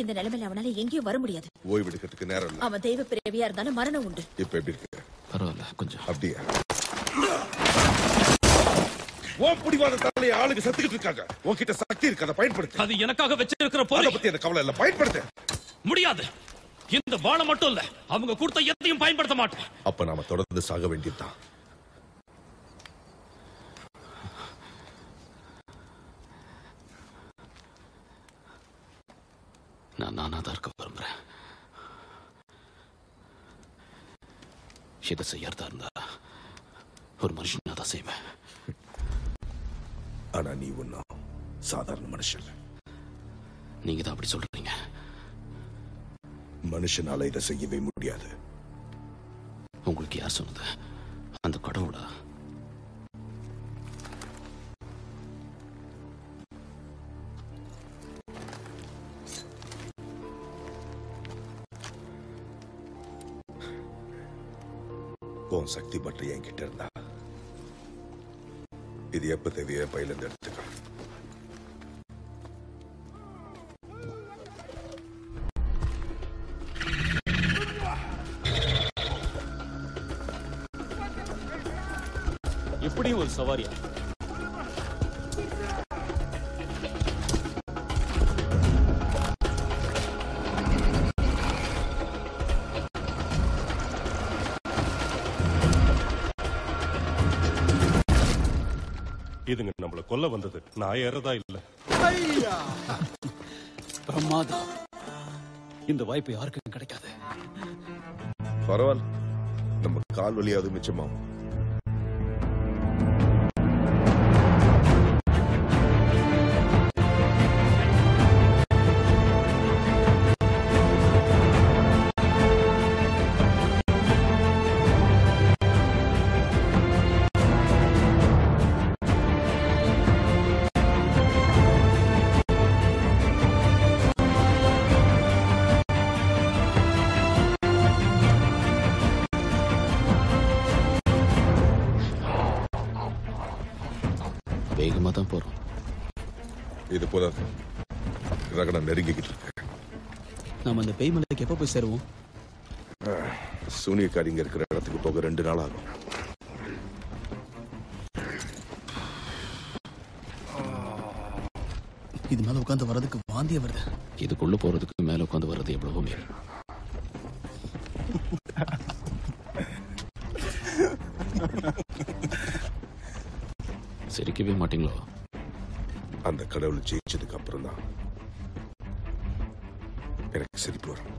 இந்த நிலைமையில அவனால எங்கேயும் வர முடியாது. ஓய்வு எடுக்கிறதுக்கு நேரம் இல்ல. அவன் தெய்வ பிறவியா இருந்தாலும் மரணம் உண்டு. இப்ப எப்படி இருக்கு? பரவாயில்ல கொஞ்சம். அப்படியா? உன் பிடிவாத தலையை ஆளுங்க செத்துக்கிட்டு இருக்காங்க. உன்கிட்ட சக்தி இருக்கு அதை பயன்படுத்து. அது எனக்காக வச்சிருக்கிற பத்தி எனக்கு கவலை இல்ல பயன்படுத்து. முடியாது. இந்த வாழை மட்டும் இல்ல அவங்க கொடுத்த எதையும் பயன்படுத்த மாட்டேன். அப்ப நாம தொடர்ந்து சாக வேண்டியதுதான். நான் நானா தான் இருக்க விரும்புறேன். இதை செய்யறதா இருந்தா ஒரு மனுஷனா தான் செய்வேன். ஆனா நீ ஒன்னும் சாதாரண மனுஷன். நீங்க தான் அப்படி சொல்றீங்க. மனுஷனால இதை செய்யவே முடியாது. உங்களுக்கு யார் சொன்னது? அந்த கடவுளா? உன் சக்தி பற்றி என்கிட்ட இருந்தா? இது எப்ப தேவையோ பயிலிருந்து இருந்து எப்படி ஒரு சவாரியா இதுங்க நம்மள கொல்ல வந்தது. நான் ஏறதா இல்ல. பிரமாதம். இந்த வாய்ப்பு யாருக்கும் கிடைக்காது. பரவாயில்ல. நம்ம கால் வலியாவது மிச்சமாகும். வேகமா தான் போறோம். இது போதாது கிரகணம் நெருங்கிக்கிட்டு இருக்கு. நாம அந்த பேய் மலைக்கு எப்போ போய் சேருவோம்? சூனியக்காரிங்க இருக்கிற இடத்துக்கு போக ரெண்டு நாள் ஆகும். இது மேல உட்காந்து வர்றதுக்கு வாந்திய வருது. இதுக்குள்ள போறதுக்கு மேல உட்காந்து வர்றது எவ்வளவோ மேல். சிரிக்கவே மாட்டீங்களோ? அந்த கடவுள் ஜெயிச்சதுக்கு அப்புறம் தான் எனக்கு சிரிப்பு வரும்.